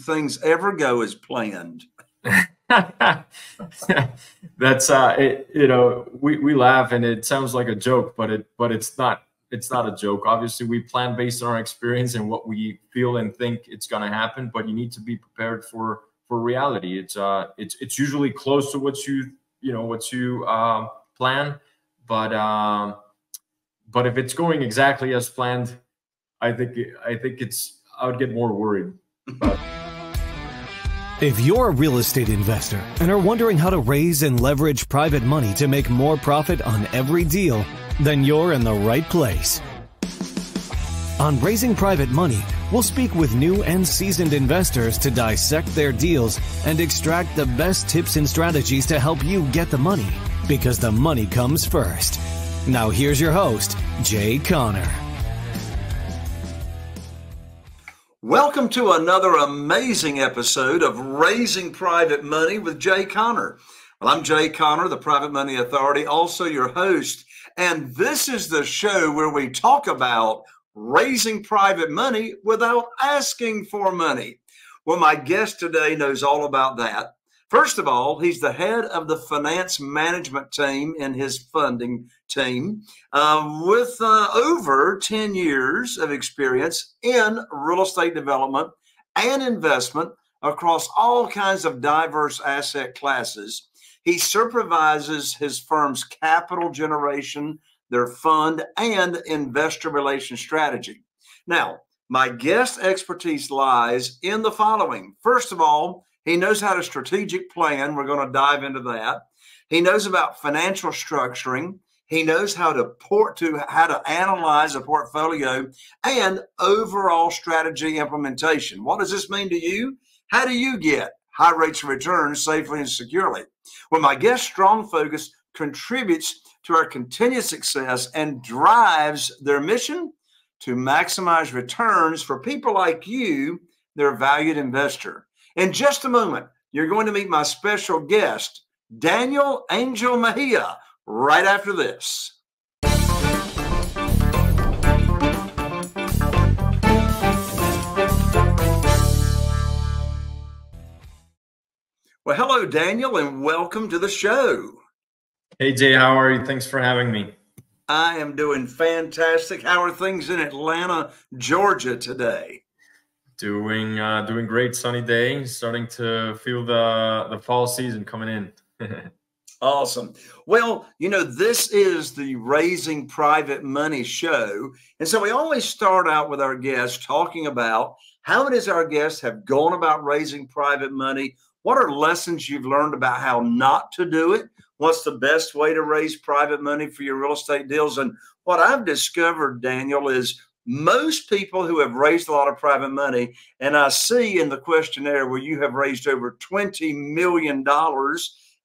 things ever go as planned? That's uh, it, you know, we, we laugh and it sounds like a joke, but it but it's not. It's not a joke. Obviously, we plan based on our experience and what we feel and think it's going to happen. But you need to be prepared for for reality. It's uh, it's it's usually close to what you you know what you uh, plan, but um, but if it's going exactly as planned, I think I think it's I would get more worried. If you're a real estate investor and are wondering how to raise and leverage private money to make more profit on every deal, then you're in the right place. On Raising Private Money, we'll speak with new and seasoned investors to dissect their deals and extract the best tips and strategies to help you get the money, because the money comes first. Now here's your host, Jay Conner. Welcome to another amazing episode of Raising Private Money with Jay Conner. Well, I'm Jay Conner, the Private Money Authority, also your host. And this is the show where we talk about raising private money without asking for money. Well, my guest today knows all about that. First of all, he's the head of the finance management team in his funding team uh, with uh, over 10 years of experience in real estate development and investment across all kinds of diverse asset classes. He supervises his firm's capital generation, their fund, and investor relation strategy. Now, my guest expertise lies in the following. First of all, he knows how to strategic plan. We're going to dive into that. He knows about financial structuring. He knows how to port to how to analyze a portfolio and overall strategy implementation. What does this mean to you? How do you get high rates of return safely and securely? Well, my guest strong focus contributes to our continued success and drives their mission to maximize returns for people like you, their valued investor. In just a moment, you're going to meet my special guest, Daniel Angel Mejia, right after this. Well, hello, Daniel, and welcome to the show. Hey, Jay, how are you? Thanks for having me. I am doing fantastic. How are things in Atlanta, Georgia today? Doing uh, doing great. Sunny day. Starting to feel the the fall season coming in. awesome. Well, you know, this is the Raising Private Money show. And so we always start out with our guests talking about how it is our guests have gone about raising private money. What are lessons you've learned about how not to do it? What's the best way to raise private money for your real estate deals? And what I've discovered, Daniel, is most people who have raised a lot of private money, and I see in the questionnaire where you have raised over $20 million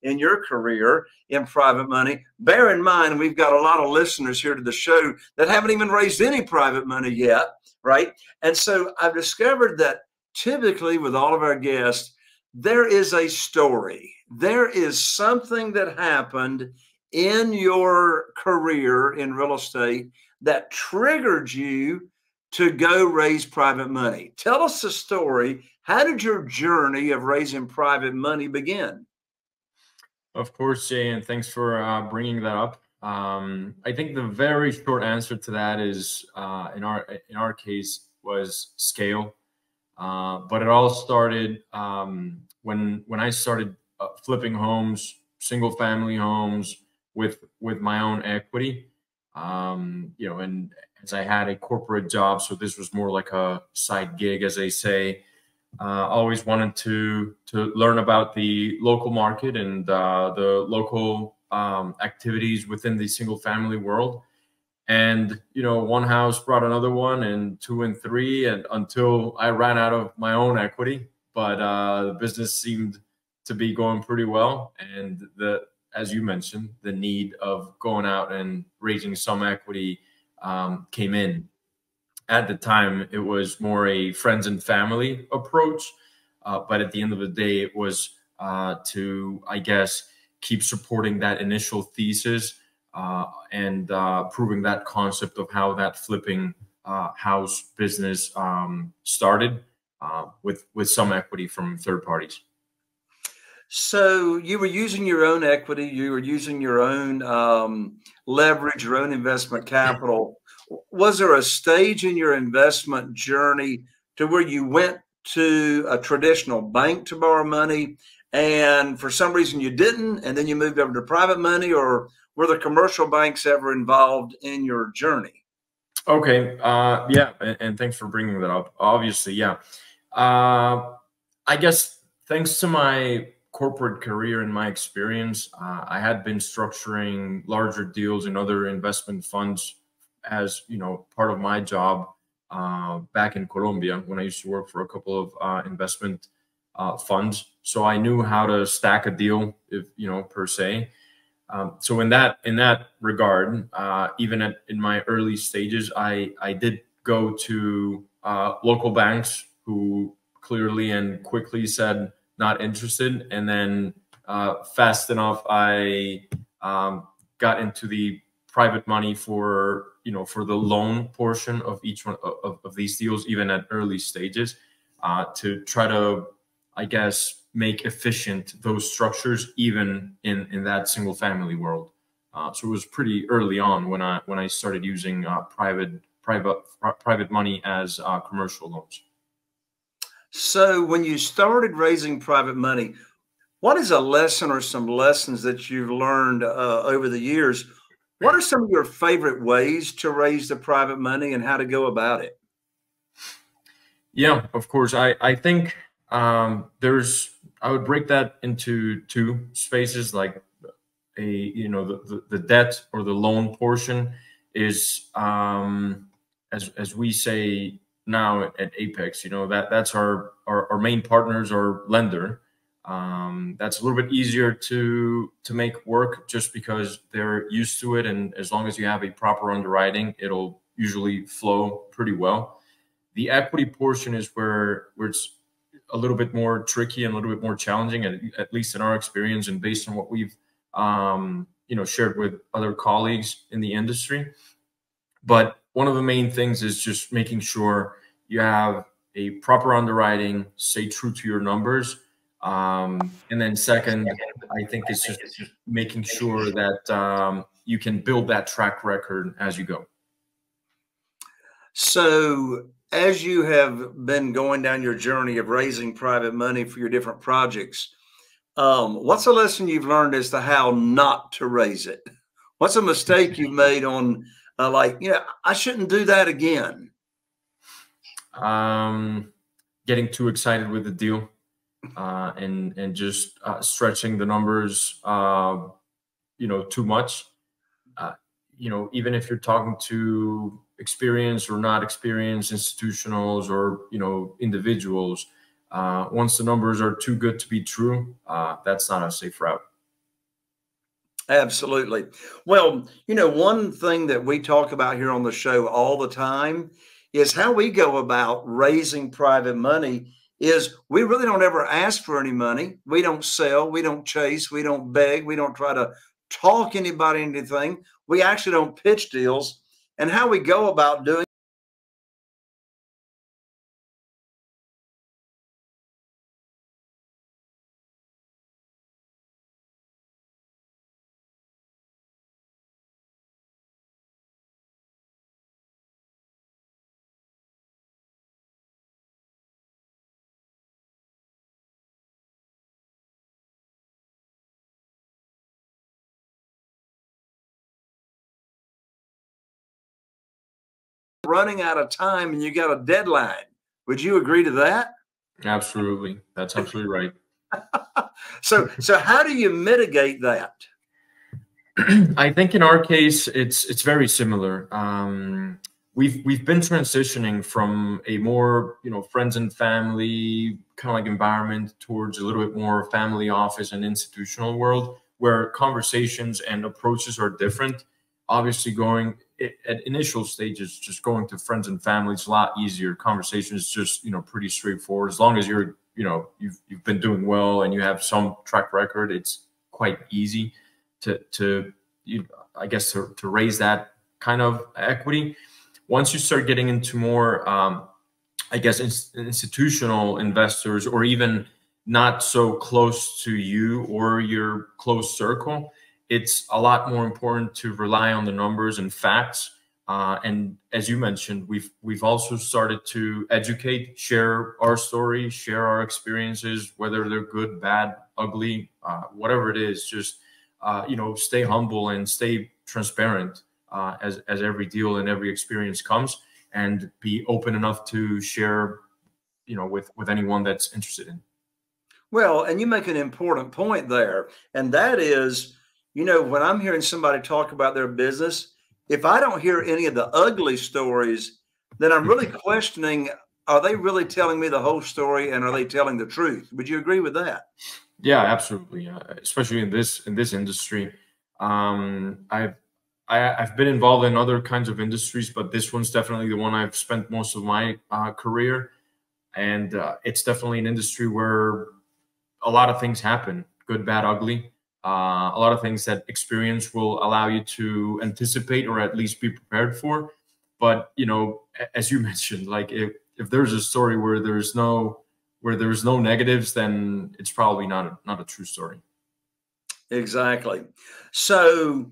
in your career in private money. Bear in mind, we've got a lot of listeners here to the show that haven't even raised any private money yet, right? And so I've discovered that typically with all of our guests, there is a story. There is something that happened in your career in real estate that triggered you to go raise private money. Tell us the story. How did your journey of raising private money begin? Of course, Jay, and thanks for uh, bringing that up. Um, I think the very short answer to that is, uh, in our in our case, was scale. Uh, but it all started um, when when I started uh, flipping homes, single family homes with with my own equity um, you know, and as I had a corporate job, so this was more like a side gig, as they say. Uh, always wanted to to learn about the local market and uh, the local um, activities within the single family world. And you know, one house brought another one, and two and three, and until I ran out of my own equity. But uh, the business seemed to be going pretty well, and the as you mentioned, the need of going out and raising some equity um, came in. At the time, it was more a friends and family approach, uh, but at the end of the day, it was uh, to, I guess, keep supporting that initial thesis uh, and uh, proving that concept of how that flipping uh, house business um, started. uh, with with some equity from third parties. So you were using your own equity, you were using your own um, leverage, your own investment capital. Was there a stage in your investment journey to where you went to a traditional bank to borrow money and for some reason you didn't and then you moved over to private money or were the commercial banks ever involved in your journey okay uh, yeah and, and, thanks for bringing that up obviously yeah uh, i guess thanks to my corporate career and my experience uh, i had been structuring larger deals in other investment funds as you know part of my job uh, back in Colombia when I used to work for a couple of uh, investment uh, funds. So I knew how to stack a deal, if you know, per se. Um, so in that in that regard, uh, even at in my early stages, I I did go to uh, local banks who clearly and quickly said not interested, and then uh, fast enough I um, got into the private money for you know for the loan portion of each one of, of these deals even at early stages uh, to try to i guess make efficient those structures even in in that single family world. Uh, so it was pretty early on when i when i started using uh, private private private money as uh, commercial loans so when you started raising private money what is a lesson or some lessons that you've learned uh, over the years what are some of your favorite ways to raise the private money and how to go about it? Yeah, of course. I, I think um, there's, I would break that into two spaces like a, you know, the, the, the debt or the loan portion is, um, as, as we say now at Apex, you know, that that's our, our, our main partners or lender. Um, that's a little bit easier to to make work just because they're used to it. And as long as you have a proper underwriting it'll usually flow pretty well. The equity portion is where where it's a little bit more tricky and a little bit more challenging at, at least in our experience and based on what we've um, you know shared with other colleagues in the industry. But one of the main things is just making sure you have a proper underwriting stay true to your numbers um, and then second, I think it's just making sure that um, you can build that track record as you go. So, as you have been going down your journey of raising private money for your different projects, um, what's a lesson you've learned as to how not to raise it? What's a mistake you've made on, uh, like, you know, I shouldn't do that again? Um, getting too excited with the deal uh, and and just uh, stretching the numbers, uh, you know, too much. Uh, you know, even if you're talking to experienced or not experienced institutionals or you know individuals, uh, once the numbers are too good to be true, uh, that's not a safe route. Absolutely. Well, you know, one thing that we talk about here on the show all the time is how we go about raising private money is we really don't ever ask for any money. We don't sell, we don't chase, we don't beg, we don't try to talk anybody anything. We actually don't pitch deals. And how we go about doing running out of time and you got a deadline. Would you agree to that? Absolutely. That's absolutely right. so so how do you mitigate that? I think in our case it's it's very similar. Um, we've we've been transitioning from a more you know friends and family kind of like environment towards a little bit more family office and institutional world where conversations and approaches are different obviously going at initial stages just going to friends and family is a lot easier. Conversation is just you know pretty straightforward. As long as you're you know you've, you've been doing well and you have some track record it's quite easy to to you i guess to, to raise that kind of equity. Once you start getting into more um, I guess, institutional investors or even not so close to you or your close circle, it's a lot more important to rely on the numbers and facts. Uh, and as you mentioned, we've we've also started to educate, share our story, share our experiences, whether they're good, bad, ugly, uh, whatever it is. Just uh, you know, stay humble and stay transparent uh, as as every deal and every experience comes, and be open enough to share, you know, with with anyone that's interested in. Well, and you make an important point there, and that is, you know, when I'm hearing somebody talk about their business, if I don't hear any of the ugly stories, then I'm really questioning are they really telling me the whole story and are they telling the truth? Would you agree with that? Yeah, absolutely. Uh, especially in this in this industry, um, I've I, have i have been involved in other kinds of industries, but this one's definitely the one I've spent most of my uh, career, and uh, it's definitely an industry where a lot of things happen good bad ugly uh, a lot of things that experience will allow you to anticipate or at least be prepared for. But you know as you mentioned like if if there's a story where there's no where there's no negatives then it's probably not a, not a true story. Exactly. So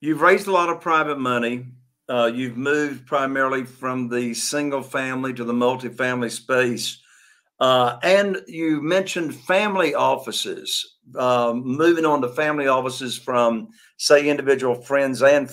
you've raised a lot of private money. Uh, you've moved primarily from the single family to the multifamily space uh, and you mentioned family offices, um, moving on to family offices from, say, individual friends and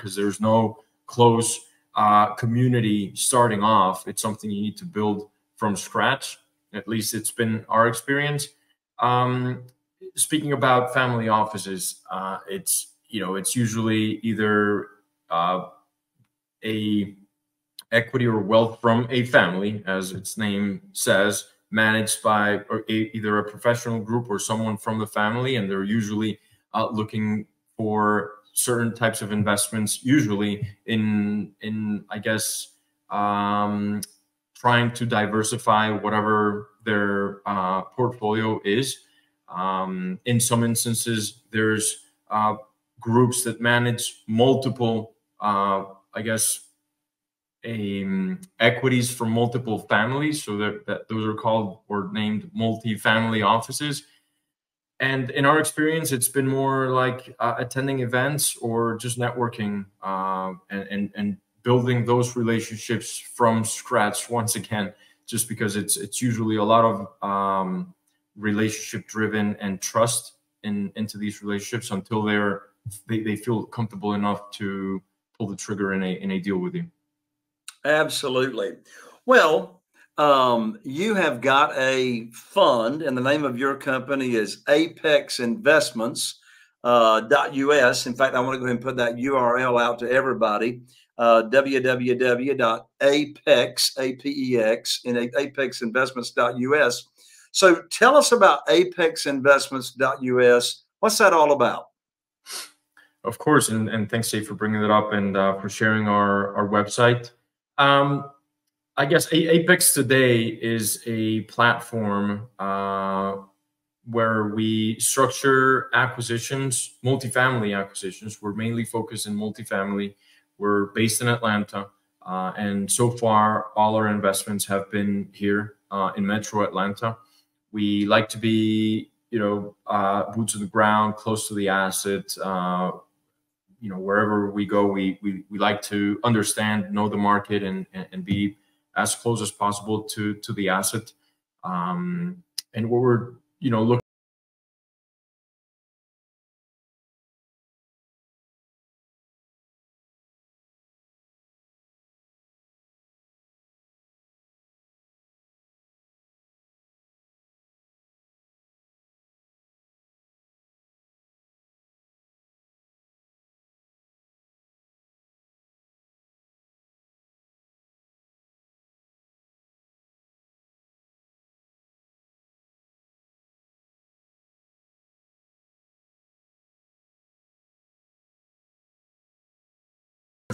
because there's no close uh, community starting off. It's something you need to build from scratch. At least it's been our experience. Um, speaking about family offices, uh, it's you know it's usually either uh, a equity or wealth from a family, as its name says, managed by or a, either a professional group or someone from the family, and they're usually uh, looking for certain types of investments, usually in in I guess um, trying to diversify whatever their uh, portfolio is. Um, in some instances, there's uh, groups that manage multiple, uh, I guess, um, equities for multiple families. So that, that those are called or named multi-family offices and in our experience it's been more like uh, attending events or just networking uh, and, and, and building those relationships from scratch once again just because it's it's usually a lot of um, relationship driven and trust in into these relationships until they're they, they feel comfortable enough to pull the trigger in a in a deal with you. Absolutely. Well um, you have got a fund, and the name of your company is Apex Investments. Uh, .us. In fact, I want to go ahead and put that URL out to everybody. Uh, www.apex, A-P-E-X, in apexinvestments.us. So tell us about apexinvestments.us. What's that all about? Of course, and, and thanks, Dave, for bringing that up and uh, for sharing our, our website. Um, I guess Apex today is a platform uh, where we structure acquisitions, multifamily acquisitions. We're mainly focused in multifamily. We're based in Atlanta. Uh, and so far, all our investments have been here uh, in Metro Atlanta. We like to be, you know, uh, boots on the ground, close to the asset. Uh, you know, wherever we go, we, we we like to understand, know the market, and and, and be as close as possible to to the asset. Um, and what we're you know looking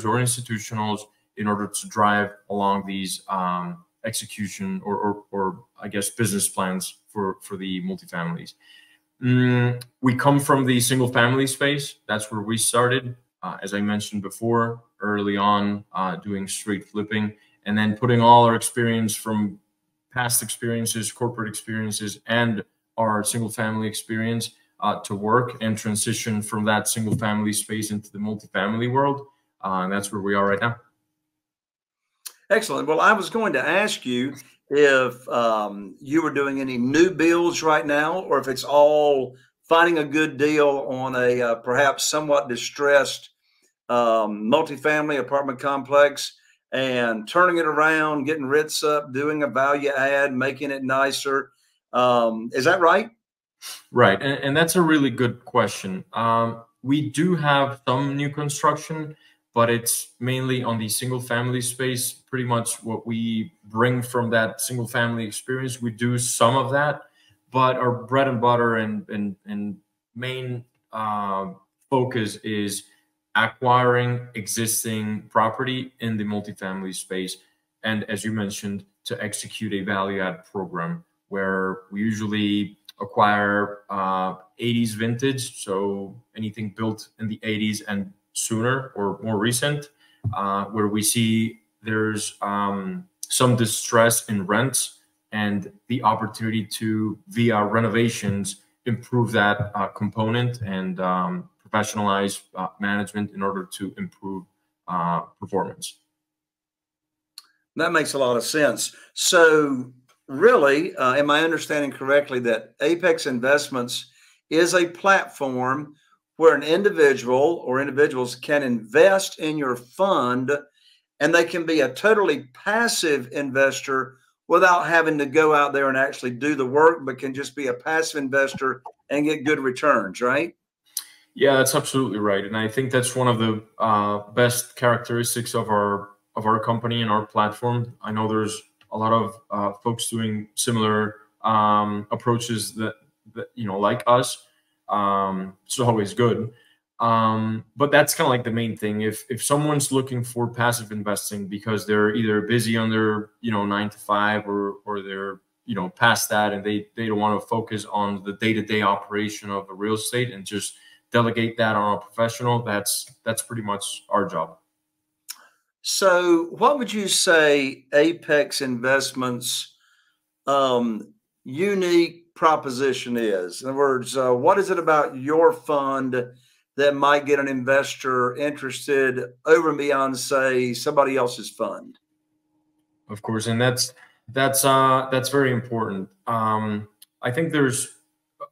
or institutionals in order to drive along these um, execution or, or, or, I guess business plans for for the multifamilies. Mm, we come from the single family space. That's where we started. Uh, as I mentioned before, early on, uh, doing street flipping, and then putting all our experience from past experiences, corporate experiences, and our single family experience uh, to work and transition from that single family space into the multifamily world. Uh, and that's where we are right now. Excellent. Well, I was going to ask you if um, you were doing any new builds right now, or if it's all finding a good deal on a uh, perhaps somewhat distressed um, multifamily apartment complex and turning it around, getting RITs up, doing a value add, making it nicer. Um, is that right? Right. And, and, that's a really good question. Um, we do have some new construction, but it's mainly on the single family space. Pretty much what we bring from that single family experience, we do some of that, but our bread and butter and, and, and main uh, focus is acquiring existing property in the multifamily space. And as you mentioned, to execute a value add program where we usually acquire uh, 80s vintage, so anything built in the 80s and sooner or more recent, uh, where we see there's um, some distress in rents and the opportunity to, via renovations, improve that uh, component and um, professionalize uh, management in order to improve uh, performance. That makes a lot of sense. So, really, uh, am I understanding correctly that Apex Investments is a platform where an individual or individuals can invest in your fund and they can be a totally passive investor without having to go out there and actually do the work, but can just be a passive investor and get good returns, right? Yeah, that's absolutely right, and I think that's one of the uh, best characteristics of our of our company and our platform. I know there's a lot of uh, folks doing similar um, approaches that, that you know like us. Um, it's always good, um, but that's kind of like the main thing. If if someone's looking for passive investing because they're either busy on their you know nine to five or or they're you know past that and they they don't want to focus on the day to day operation of a real estate and just delegate that on a professional, that's that's pretty much our job. So, what would you say Apex Investments' um, unique proposition is? In other words, uh, what is it about your fund that might get an investor interested over and beyond, say, somebody else's fund? Of course, and that's that's uh, that's very important. Um, I think there's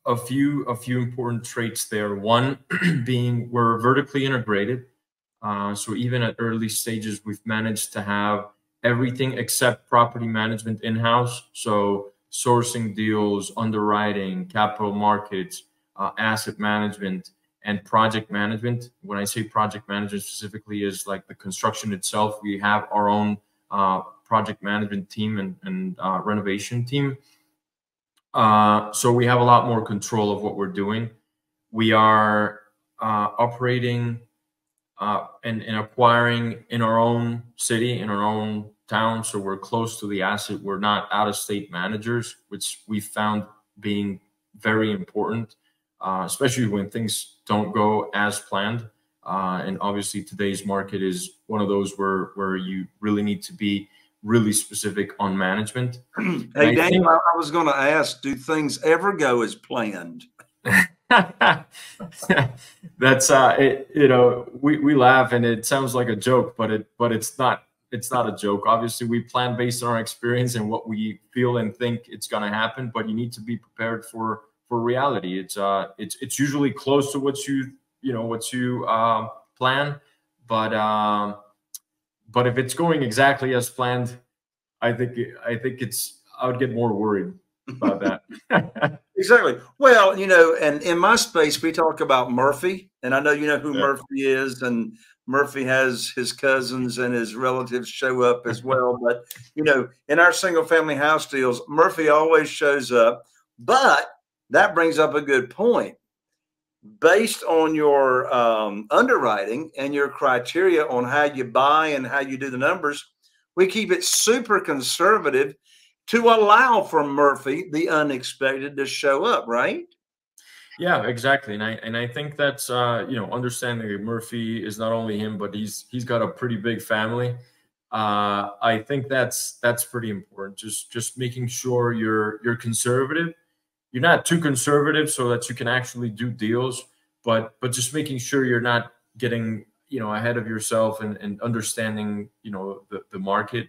a few a few important traits there. One being we're vertically integrated, uh, so even at early stages, we've managed to have everything except property management in house. So sourcing deals, underwriting, capital markets, uh, asset management, and project management. When I say project management specifically, is like the construction itself. We have our own uh, project management team and, and uh, renovation team uh, so we have a lot more control of what we're doing. We are uh, operating uh, and, and acquiring in our own city, in our own town. So we're close to the asset. We're not out of state managers, which we found being very important, uh, especially when things don't go as planned. Uh, and obviously, today's market is one of those where where you really need to be really specific on management. hey, Daniel, think, I was going to ask, do things ever go as planned? That's uh, it, you know, we, we laugh and it sounds like a joke, but it but it's not. It's not a joke. Obviously, we plan based on our experience and what we feel and think it's going to happen. But you need to be prepared for for reality. It's uh, it's it's usually close to what you you know what you uh, plan, but um, but if it's going exactly as planned, I think I think it's I would get more worried about that. exactly. Well, you know, and in my space, we talk about Murphy, and I know you know who yeah. Murphy is, and Murphy has his cousins and his relatives show up as well. But you know, in our single family house deals, Murphy always shows up. But that brings up a good point. based on your um, underwriting and your criteria on how you buy and how you do the numbers, we keep it super conservative to allow for Murphy, the unexpected, to show up, right? Yeah, exactly, and I and I think that's uh, you know understanding that Murphy is not only him, but he's he's got a pretty big family. Uh, I think that's that's pretty important. Just just making sure you're you're conservative. You're not too conservative so that you can actually do deals, but but just making sure you're not getting you know ahead of yourself and, and understanding you know the, the market.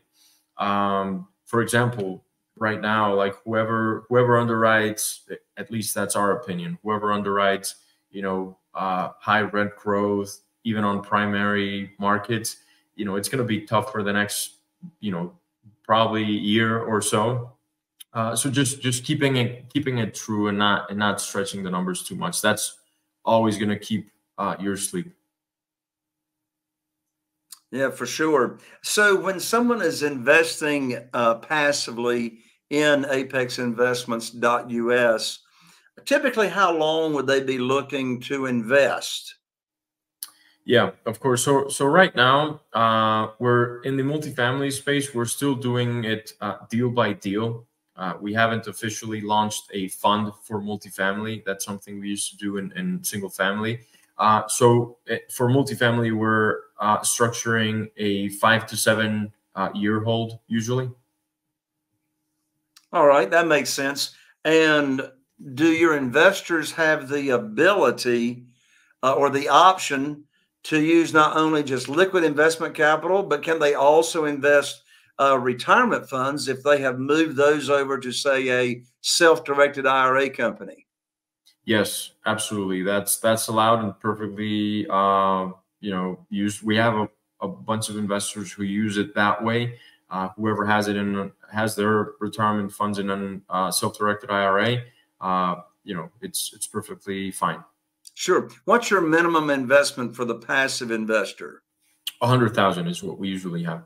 Um, for example, right now, like whoever whoever underwrites, at least that's our opinion. Whoever underwrites, you know, uh, high rent growth, even on primary markets, you know, it's going to be tough for the next, you know, probably year or so. Uh, so just just keeping it keeping it true and not and not stretching the numbers too much. That's always going to keep uh, your sleep. Yeah, for sure. So when someone is investing uh, passively in apexinvestments.us, typically how long would they be looking to invest? Yeah, of course. So, so right now, uh, we're in the multifamily space. We're still doing it uh, deal by deal. Uh, we haven't officially launched a fund for multifamily. That's something we used to do in, in single family. Uh, so eh, for multifamily, we're uh, structuring a five to seven uh, year hold usually. All right, that makes sense. And do your investors have the ability uh, or the option to use not only just liquid investment capital, but can they also invest uh, retirement funds if they have moved those over to, say, a self-directed IRA company? Yes, absolutely. That's that's allowed and perfectly, uh, you know, used. We have a, a bunch of investors who use it that way. Uh, whoever has it in has their retirement funds in a uh, self-directed IRA, uh, you know, it's it's perfectly fine. Sure. What's your minimum investment for the passive investor? A hundred thousand is what we usually have.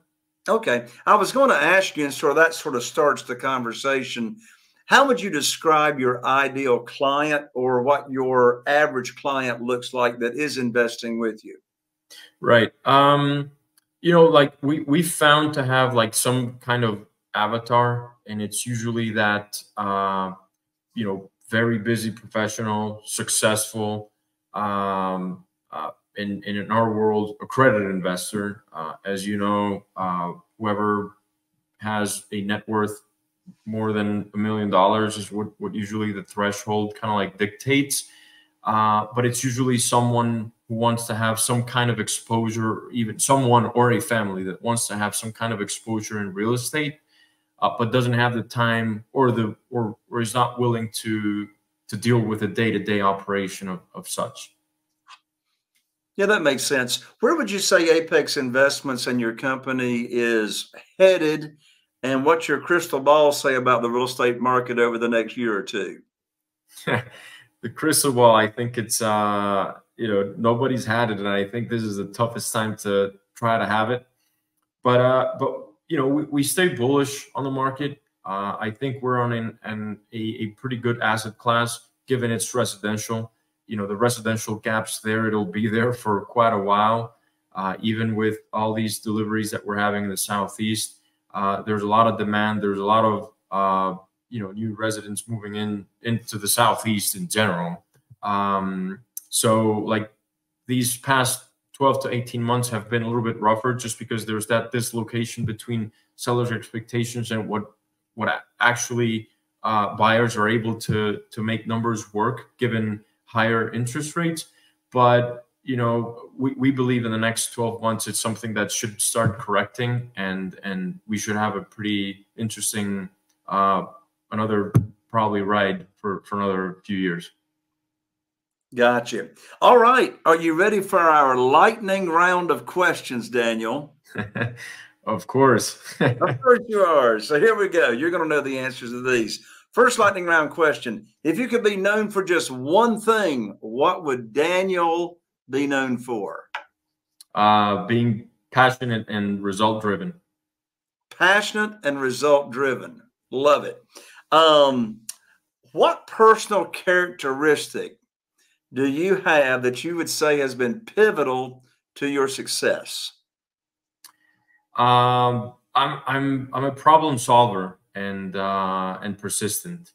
Okay. I was going to ask you, and sort of that sort of starts the conversation. How would you describe your ideal client or what your average client looks like that is investing with you? Right. Um, you know, like we we found to have like some kind of avatar, and it's usually that uh, you know, very busy professional, successful, um, uh, in, in our world, accredited investor. Uh, as you know, uh, whoever has a net worth more than a million dollars is what, what usually the threshold kind of like dictates. Uh, but it's usually someone who wants to have some kind of exposure, even someone or a family that wants to have some kind of exposure in real estate, uh, but doesn't have the time or the or or is not willing to to deal with the day to day operation of, of such. Yeah, that makes sense. Where would you say Apex Investments and your company is headed? And what's your crystal ball say about the real estate market over the next year or two? the crystal ball, I think it's uh, you know nobody's had it, and I think this is the toughest time to try to have it. But uh, but you know we, we stay bullish on the market. Uh, I think we're on an, an a, a pretty good asset class given it's residential. You know the residential gaps there it'll be there for quite a while. Uh, even with all these deliveries that we're having in the southeast uh, there's a lot of demand. There's a lot of uh, you know new residents moving in into the southeast in general. Um, so like these past 12 to 18 months have been a little bit rougher just because there's that dislocation between sellers expectations and what what actually uh, buyers are able to to make numbers work given higher interest rates. But you know, we, we believe in the next 12 months it's something that should start correcting and and we should have a pretty interesting uh another probably ride for, for another few years. Gotcha. All right. Are you ready for our lightning round of questions, Daniel? of course. of course you are. So here we go. You're going to know the answers to these. First lightning round question. If you could be known for just one thing, what would Daniel be known for? Uh, being passionate and result driven. Passionate and result driven. Love it. Um, what personal characteristic do you have that you would say has been pivotal to your success? Um, I'm I'm I'm a problem solver and uh, and persistent.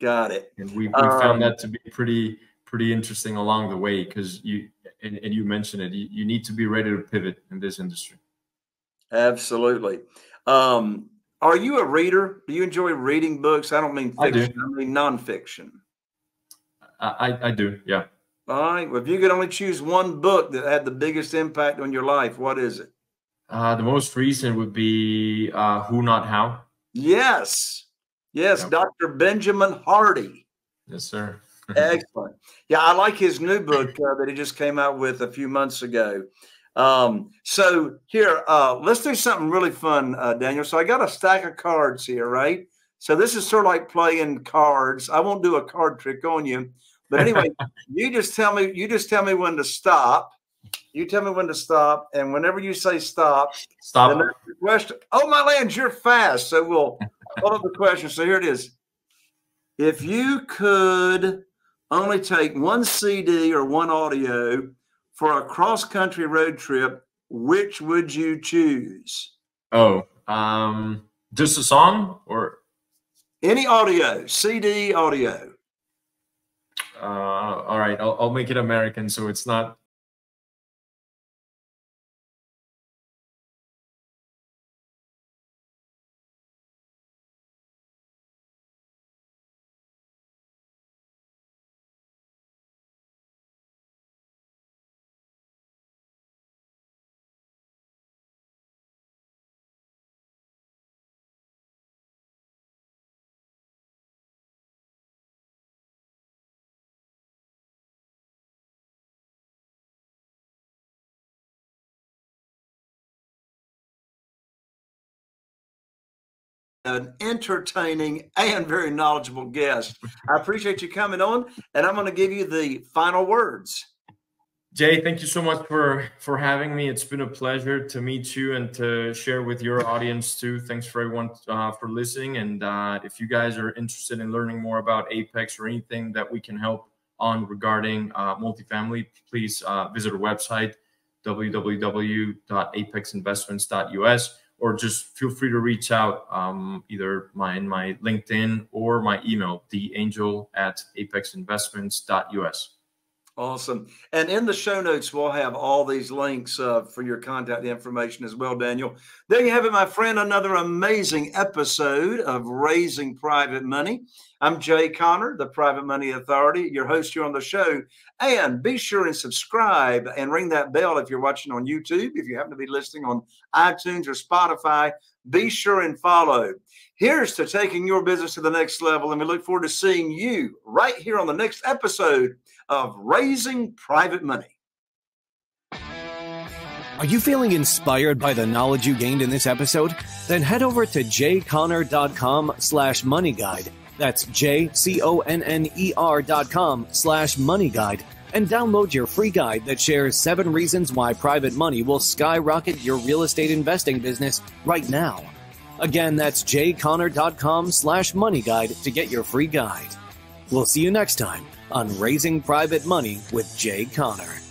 Got it. And we, we um, found that to be pretty pretty interesting along the way because you and, and, you mentioned it. You, you, need to be ready to pivot in this industry. Absolutely. Um, are you a reader? Do you enjoy reading books? I don't mean fiction. I, I mean nonfiction. I, I do. Yeah. All right. Well, if you could only choose one book that had the biggest impact on your life, what is it? Uh, the most recent would be uh, Who Not How. Yes. Yes. Yep. Dr. Benjamin Hardy. Yes, sir. Excellent. Yeah, I like his new book uh, that he just came out with a few months ago. Um, so here, uh, let's do something really fun, uh, Daniel. So I got a stack of cards here, right? So this is sort of like playing cards. I won't do a card trick on you, but anyway, you just tell me. You just tell me when to stop. You tell me when to stop, and whenever you say stop, stop. The question. Oh my lands, you're fast. So we'll hold up the question. So here it is. If you could only take one CD or one audio for a cross country road trip, which would you choose? Oh, um, just a song or any audio, CD audio. Uh, all right, I'll, I'll make it American so it's not an entertaining and very knowledgeable guest. I appreciate you coming on, and I'm going to give you the final words. Jay, thank you so much for for having me. It's been a pleasure to meet you and to share with your audience too. Thanks for everyone uh, for listening. And uh, if you guys are interested in learning more about Apex or anything that we can help on regarding uh, multifamily, please uh, visit our website www.apexinvestments.us or just feel free to reach out um, either my my LinkedIn or my email, theangel at apexinvestments.us. Awesome. And in the show notes, we'll have all these links uh, for your contact information as well, Daniel. There you have it, my friend. Another amazing episode of Raising Private Money. I'm Jay Conner, the Private Money Authority, your host here on the show. And be sure and subscribe and ring that bell if you're watching on YouTube. If you happen to be listening on iTunes or Spotify, be sure and follow. Here's to taking your business to the next level. And we look forward to seeing you right here on the next episode of Raising Private Money. Are you feeling inspired by the knowledge you gained in this episode? Then head over to jconner.com slash money guide. That's J-C-O-N-N-E-R dot com slash money guide and download your free guide that shares seven reasons why private money will skyrocket your real estate investing business right now. Again, that's jconner.com slash money guide to get your free guide. We'll see you next time on Raising Private Money with Jay Conner.